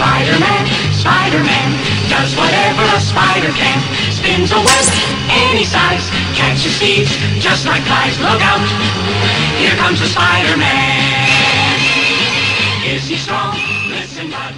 Spider-Man, Spider-Man does whatever a spider can. Spins a web any size, catches thieves just like flies. Look out, here comes the Spider-Man. Is he strong? Listen, bud.